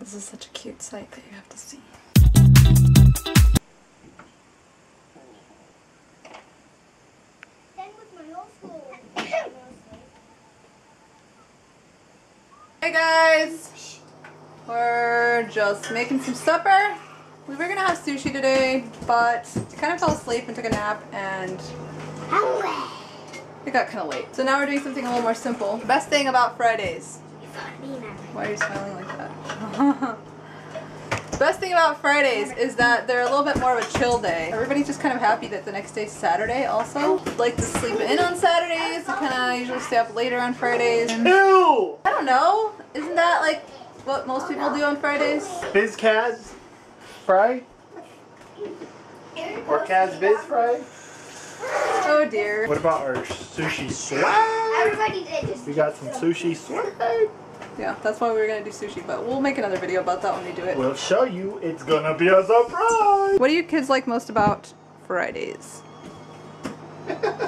This is such a cute sight that you have to see. Hey guys! We're just making some supper. We were gonna have sushi today, but I kind of fell asleep and took a nap and it got kind of late. So now we're doing something a little more simple. The best thing about Fridays. Why are you smiling like that? best thing about Fridays is that they're a little bit more of a chill day. Everybody's just kind of happy that the next day's Saturday also. Like to sleep in on Saturdays kind of usually stay up later on Fridays. Ew! I don't know. Isn't that like what most people do on Fridays? Biz Kaz fry? Or Kaz Biz fry? Oh dear. What about our sushi swag? Everybody did this. We got some sushi swag. Yeah, that's why we were gonna do sushi, but we'll make another video about that when we do it. We'll show you. It's gonna be a surprise. What do you kids like most about Fridays?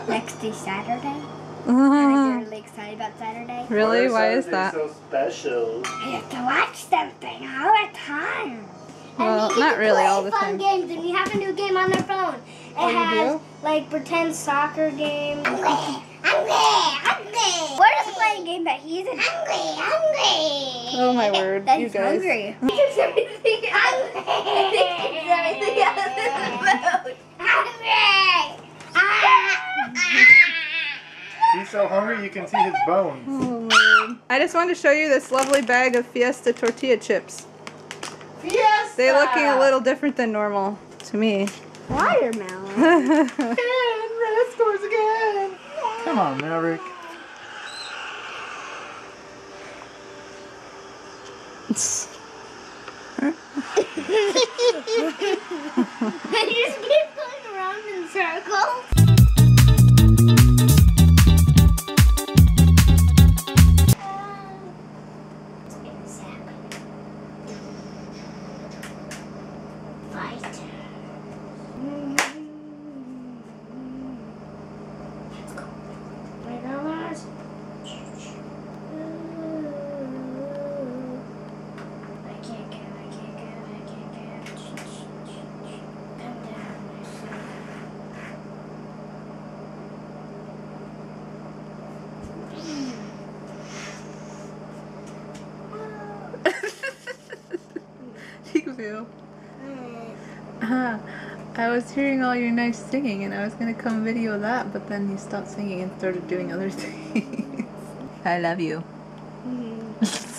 Next day Saturday. I'm really excited about Saturday. really? Why Why is that? So special. I have to watch something all the time. Well, and we not get to really play all the fun games, and we have a new game on our phone. It Oh, you has do? like pretend soccer game. Hungry, hungry, hungry. We're just playing a game that he's in. Hungry, hungry. Oh my word, That you he's guys. hungry. He thinks everything else. He thinks everything else is food. Hungry. Ah. He's so hungry you can see his bones. Oh, Lord. I just wanted to show you this lovely bag of Fiesta tortilla chips. Yes. They're looking a little different than normal to me. Watermelon. And red scores again. Come on, Maverick. I just keep going around in circles. of you. I was hearing all your nice singing and I was gonna come video that, but then you stopped singing and started doing other things. I love you. Mm -hmm.